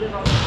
Oh!